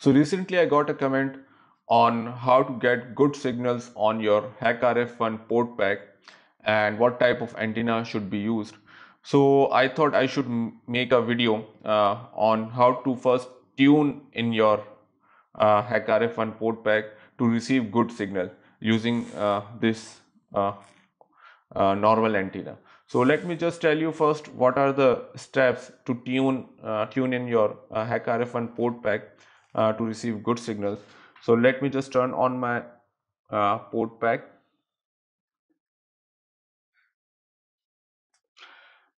So recently I got a comment on how to get good signals on your HackRF1 PortaPack and what type of antenna should be used. So I thought I should make a video uh, on how to first tune in your uh, HackRF1 PortaPack to receive good signal using uh, this uh, uh, normal antenna. So let me just tell you first what are the steps to tune uh, tune in your uh, HackRF1 PortaPack uh, to receive good signals. So let me just turn on my uh, PortaPack.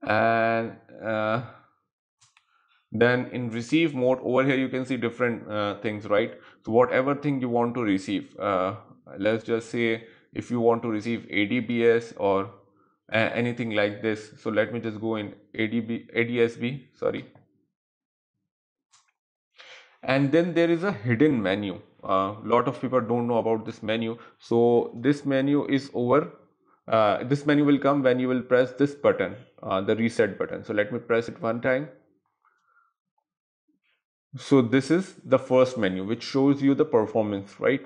And uh, then in receive mode over here you can see different uh, things right? So whatever thing you want to receive uh, let's just say if you want to receive ADBS or anything like this. So let me just go in ADB ADSB sorry and then there is a hidden menu. A uh, lot of people don't know about this menu. So this menu is over. Uh, this menu will come when you will press this button uh, the reset button. So let me press it one time. So this is the first menu which shows you the performance right?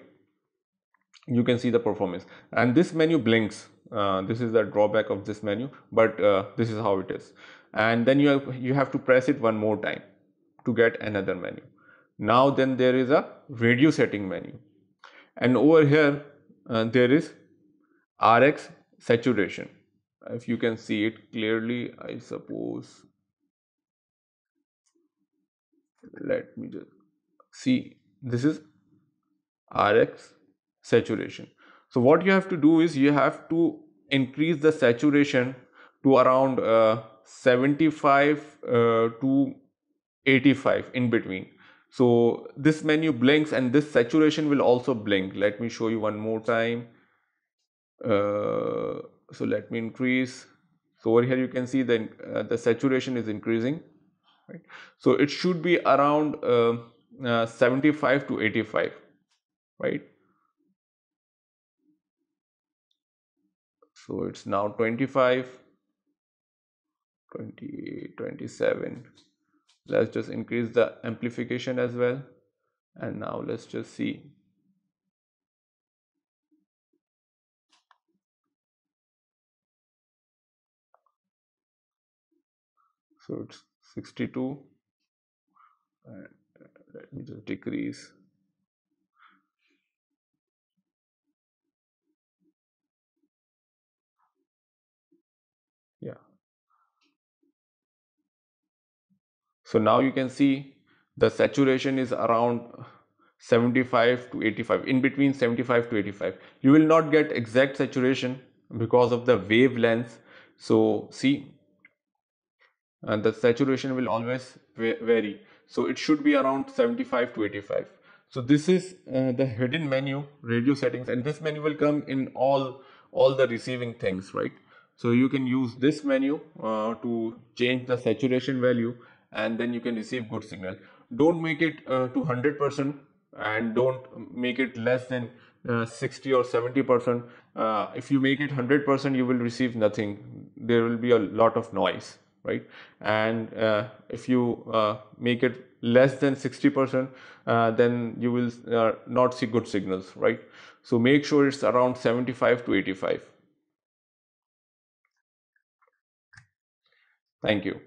You can see the performance. And this menu blinks. Uh, this is the drawback of this menu but uh, this is how it is. And then you have, you have to press it one more time to get another menu now then there is a radio setting menu. And over here uh, there is RX saturation. If you can see it clearly I suppose. Let me just see. This is RX saturation. So what you have to do is you have to increase the saturation to around uh, 75 uh, to 85 in between so this menu blinks and this saturation will also blink. Let me show you one more time. Uh, so let me increase. So over here you can see that uh, the saturation is increasing right? So it should be around uh, uh 75 to 85 right? So it's now 25 28 27 let's just increase the amplification as well. And now let's just see. So it's 62 and uh, let me just decrease. Yeah so now you can see the saturation is around 75 to 85 in between 75 to 85 you will not get exact saturation because of the wavelength so see and the saturation will always vary. So it should be around 75 to 85 so this is uh, the hidden menu radio settings and this menu will come in all all the receiving things right? So you can use this menu uh, to change the saturation value and then you can receive good signal don't make it uh, to 100% and don't make it less than uh, 60 or 70 percent. Uh, if you make it 100 percent you will receive nothing. There will be a lot of noise right? And uh, if you uh, make it less than 60 percent uh, then you will not see good signals right? So make sure it's around 75 to 85 Thank you.